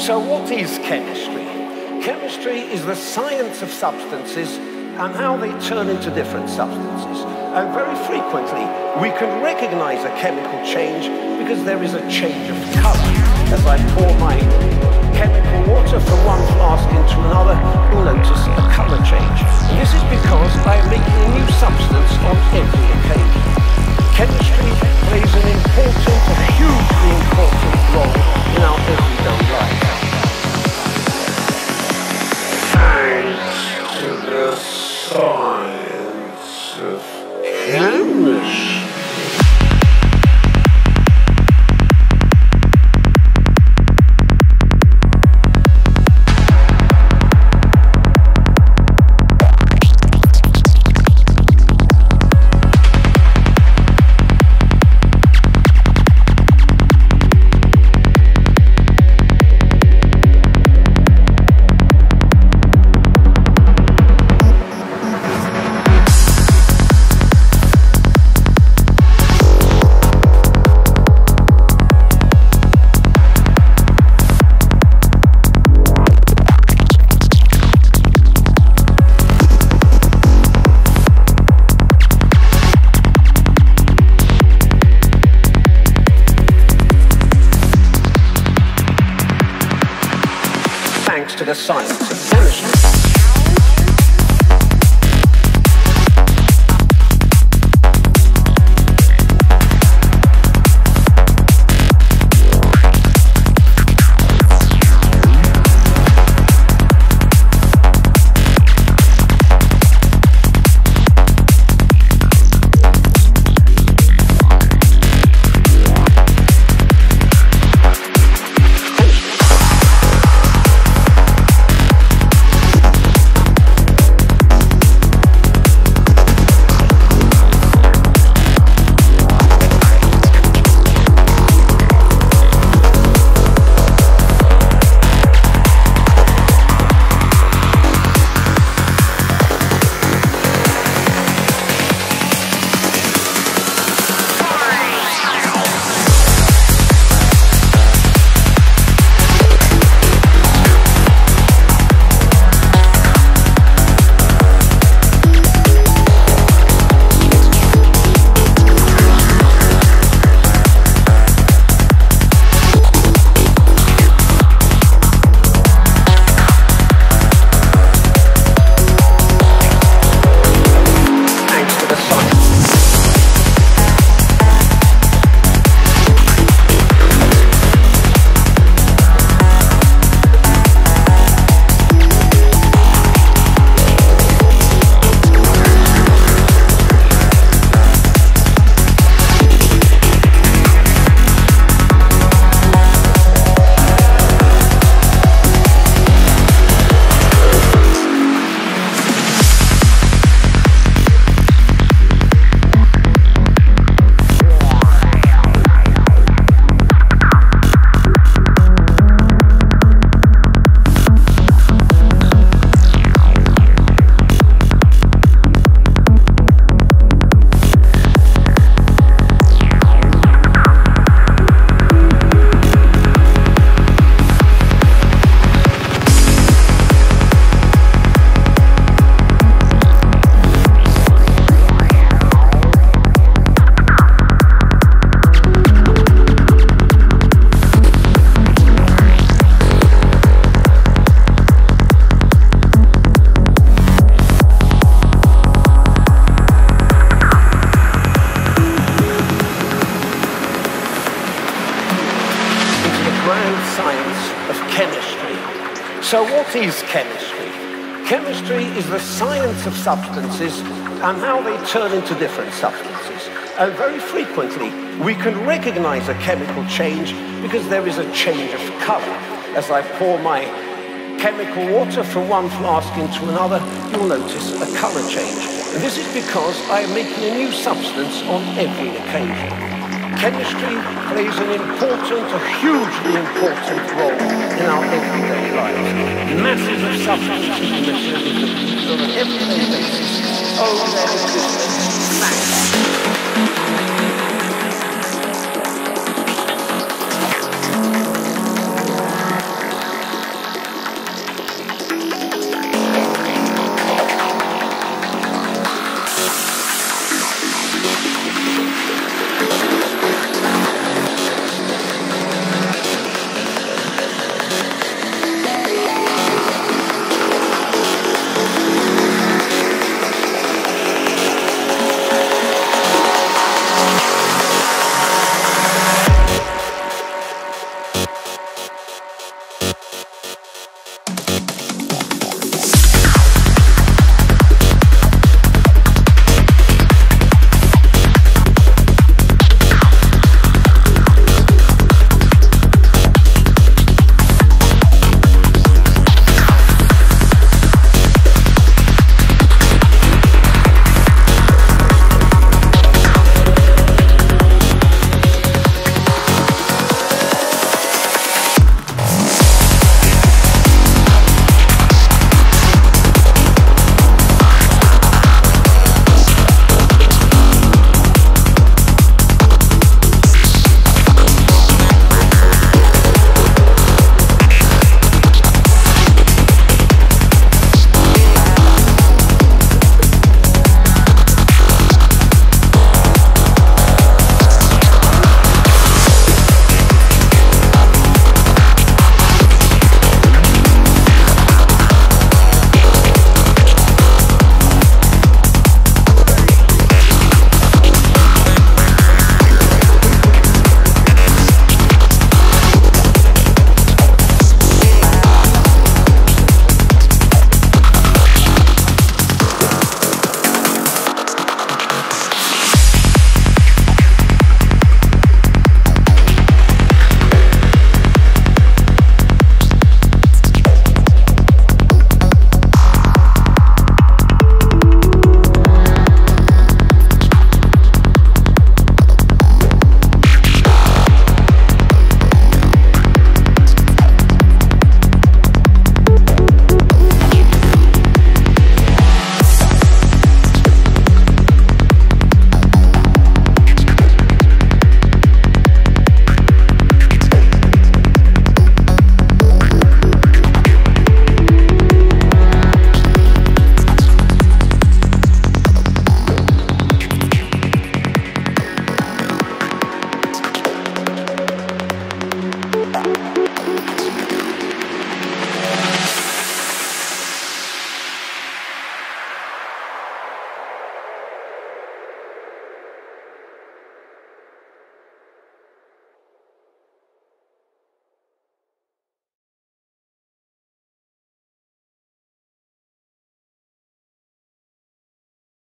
So what is chemistry? Chemistry is the science of substances and how they turn into different substances. And very frequently, we can recognize a chemical change because there is a change of color. As I pour my chemical water from one flask into another, you'll notice a color change. And this is because I am making a new substance on every occasion. To the science So what is chemistry? Chemistry is the science of substances and how they turn into different substances. And very frequently, we can recognize a chemical change because there is a change of color. As I pour my chemical water from one flask into another, you'll notice a color change. And this is because I am making a new substance on every occasion. Chemistry plays an important, a hugely important role in our everyday lives. Masses of substances and materials on an everyday basis. Oh, there is this